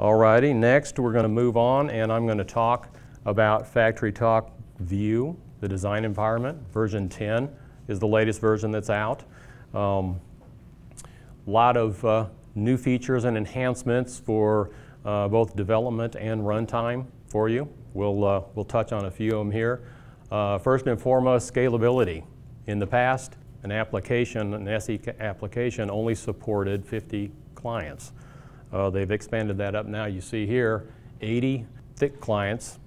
Alrighty, next we're going to move on and I'm going to talk about FactoryTalk View, the design environment. Version 10 is the latest version that's out. A um, lot of uh, new features and enhancements for uh, both development and runtime for you. We'll, uh, we'll touch on a few of them here. Uh, first and foremost, scalability. In the past, an application, an SE application only supported 50 clients. Uh, they've expanded that up now. You see here 80 thick clients,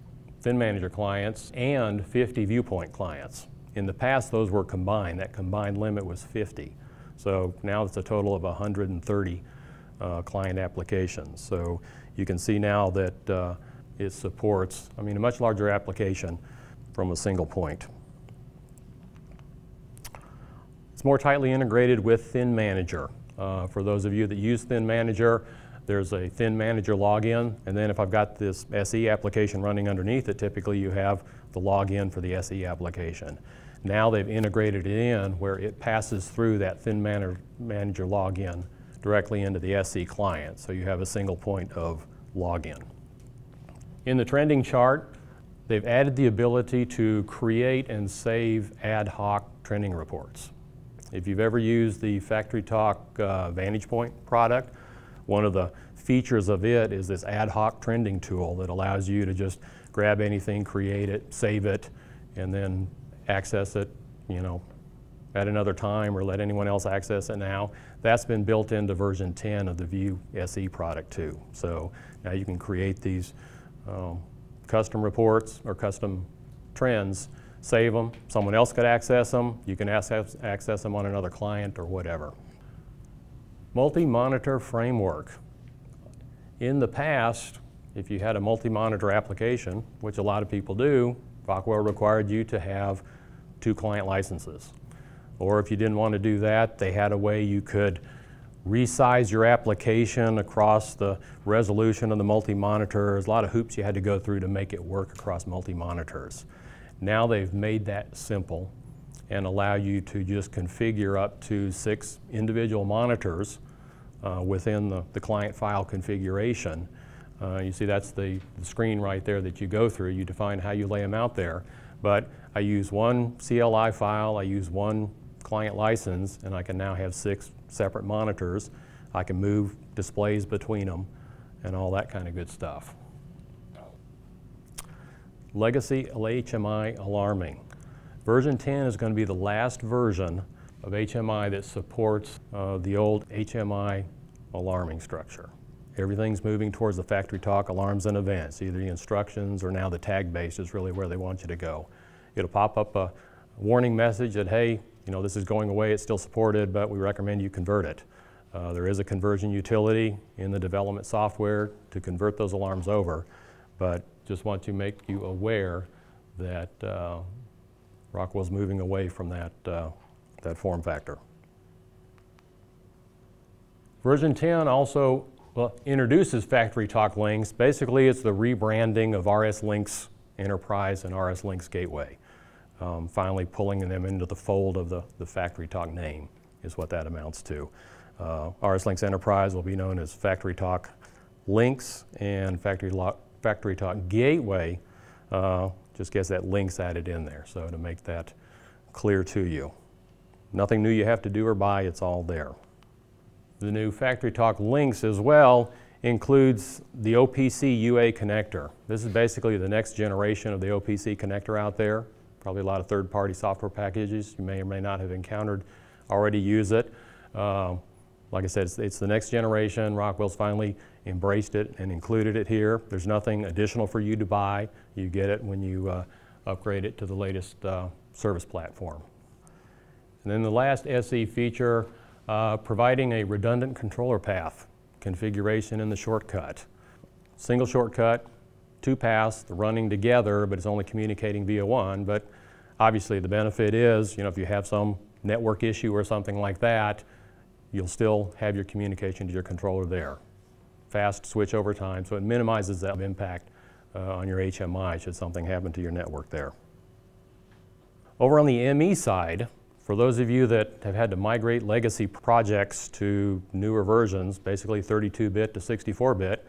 Thin Manager clients, and 50 Viewpoint clients. In the past, those were combined. That combined limit was 50. So now it's a total of 130 uh, client applications. So you can see now that uh, it supports, I mean, a much larger application from a single point. It's more tightly integrated with Thin Manager. Uh, for those of you that use Thin Manager, there's a Thin Manager login, and then if I've got this SE application running underneath it, typically you have the login for the SE application. Now they've integrated it in where it passes through that Thin Manager login directly into the SE client, so you have a single point of login. In the trending chart, they've added the ability to create and save ad hoc trending reports. If you've ever used the FactoryTalk uh, Vantage Point product, one of the features of it is this ad hoc trending tool that allows you to just grab anything, create it, save it, and then access it, you know, at another time or let anyone else access it now. That's been built into version 10 of the View SE product too. So now you can create these um, custom reports or custom trends, save them, someone else could access them, you can access, access them on another client or whatever. Multi-monitor framework. In the past, if you had a multi-monitor application, which a lot of people do, Rockwell required you to have two client licenses. Or if you didn't want to do that, they had a way you could resize your application across the resolution of the multi-monitors. A lot of hoops you had to go through to make it work across multi-monitors. Now they've made that simple and allow you to just configure up to six individual monitors uh, within the, the client file configuration. Uh, you see that's the, the, screen right there that you go through. You define how you lay them out there. But I use one CLI file, I use one client license, and I can now have six separate monitors. I can move displays between them and all that kind of good stuff. Legacy HMI alarming. Version 10 is going to be the last version of HMI that supports uh, the old HMI alarming structure. Everything's moving towards the factory talk alarms and events. Either the instructions or now the tag base is really where they want you to go. It'll pop up a warning message that, hey, you know, this is going away, it's still supported, but we recommend you convert it. Uh, there is a conversion utility in the development software to convert those alarms over, but just want to make you aware that uh, Rockwell's moving away from that, uh, that form factor. Version 10 also well, introduces FactoryTalk Linx. Basically, it's the rebranding of RSLinx Enterprise and RSLinx Gateway. Um, finally pulling them into the fold of the, the FactoryTalk name is what that amounts to. Uh, RSLinx Enterprise will be known as FactoryTalk Linx and Factory FactoryTalk Gateway uh, just gets that links added in there. So to make that clear to you. Nothing new you have to do or buy, it's all there. The new FactoryTalk Linx as well includes the OPC UA connector. This is basically the next generation of the OPC connector out there. Probably a lot of third-party software packages you may or may not have encountered already use it. Uh, like I said, it's, it's, the next generation. Rockwell's finally embraced it and included it here. There's nothing additional for you to buy. You get it when you uh, upgrade it to the latest uh, service platform. And then the last SE feature uh, providing a redundant controller path configuration in the shortcut. Single shortcut, two paths, running together, but it's only communicating via one. But obviously the benefit is, you know, if you have some network issue or something like that, you'll still have your communication to your controller there. Fast switch over time, so it minimizes that impact uh, on your HMI should something happen to your network there. Over on the ME side, for those of you that have had to migrate legacy projects to newer versions, basically 32-bit to 64-bit,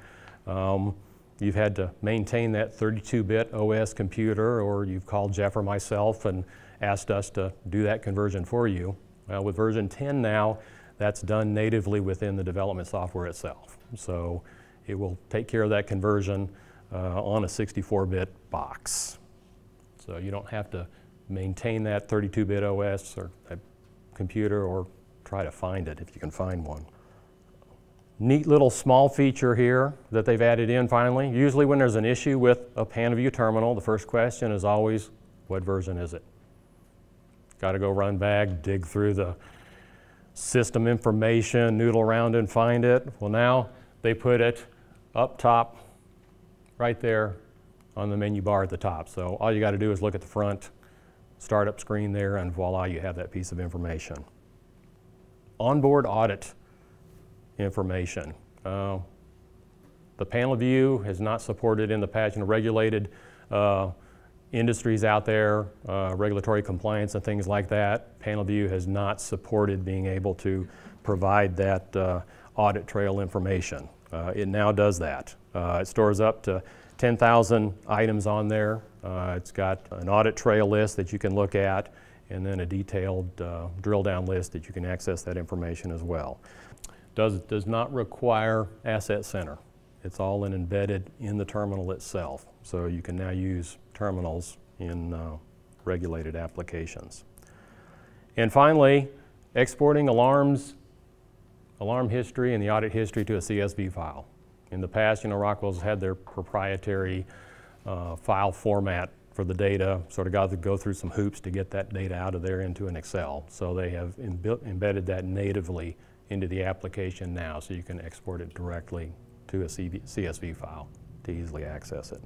Um, you've had to maintain that 32-bit OS computer, or you've called Jeff or myself and asked us to do that conversion for you. Well, with version 10 now, that's done natively within the development software itself. So it will take care of that conversion uh, on a 64-bit box. So you don't have to maintain that 32-bit OS or computer or try to find it if you can find one. Neat little small feature here that they've added in finally. Usually when there's an issue with a PanelView terminal, the first question is always, what version is it? Got to go run back, dig through the system information, noodle around and find it. Well now they put it up top, right there on the menu bar at the top. So all you got to do is look at the front startup screen there and voila, you have that piece of information. Onboard audit information. Uh, the PanelView is not supported in the patch and regulated uh, industries out there, uh, regulatory compliance and things like that. PanelView has not supported being able to provide that uh, audit trail information. Uh, it now does that. Uh, it stores up to 10,000 items on there. Uh, it's got an audit trail list that you can look at and then a detailed uh, drill down list that you can access that information as well. Does, does not require AssetCentre. It's all in embedded in the terminal itself. So you can now use terminals in uh, regulated applications. And finally, exporting alarms, alarm history and the audit history to a CSV file. In the past, you know, Rockwell's had their proprietary uh, file format for the data, sort of got to go through some hoops to get that data out of there into an Excel. So they have embedded that natively into the application now so you can export it directly to a CSV file to easily access it.